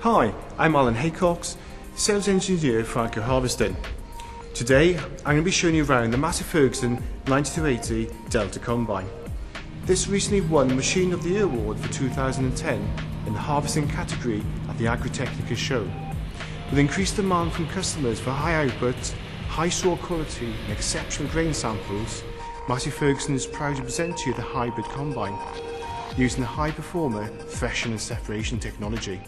Hi, I'm Alan Haycocks, Sales Engineer for AGCO Harvesting. Today, I'm going to be showing you around the Massey Ferguson 9280 Delta Combine. This recently won Machine of the Year Award for 2010 in the harvesting category at the Agritechnica show. With increased demand from customers for high output, high soil quality and exceptional grain samples, Massey Ferguson is proud to present to you the Hybrid Combine, using the Hyperforma threshing and separation technology.